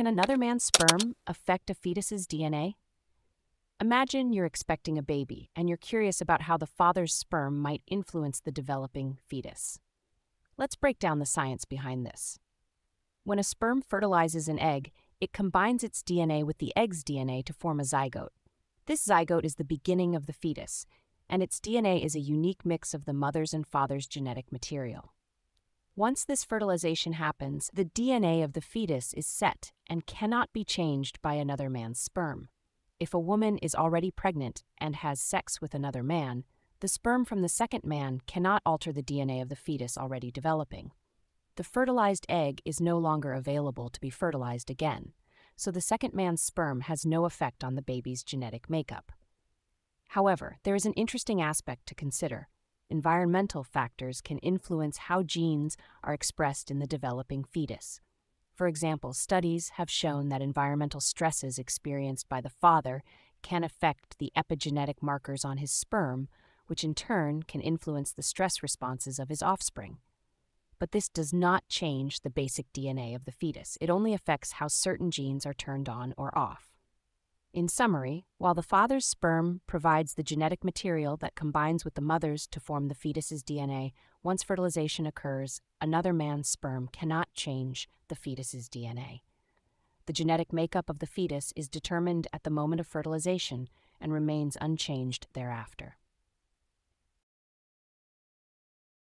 can another man's sperm affect a fetus's DNA? Imagine you're expecting a baby and you're curious about how the father's sperm might influence the developing fetus. Let's break down the science behind this. When a sperm fertilizes an egg, it combines its DNA with the egg's DNA to form a zygote. This zygote is the beginning of the fetus, and its DNA is a unique mix of the mother's and father's genetic material. Once this fertilization happens, the DNA of the fetus is set and cannot be changed by another man's sperm. If a woman is already pregnant and has sex with another man, the sperm from the second man cannot alter the DNA of the fetus already developing. The fertilized egg is no longer available to be fertilized again, so the second man's sperm has no effect on the baby's genetic makeup. However, there is an interesting aspect to consider environmental factors can influence how genes are expressed in the developing fetus. For example, studies have shown that environmental stresses experienced by the father can affect the epigenetic markers on his sperm, which in turn can influence the stress responses of his offspring. But this does not change the basic DNA of the fetus, it only affects how certain genes are turned on or off. In summary, while the father's sperm provides the genetic material that combines with the mother's to form the fetus's DNA, once fertilization occurs, another man's sperm cannot change the fetus's DNA. The genetic makeup of the fetus is determined at the moment of fertilization and remains unchanged thereafter.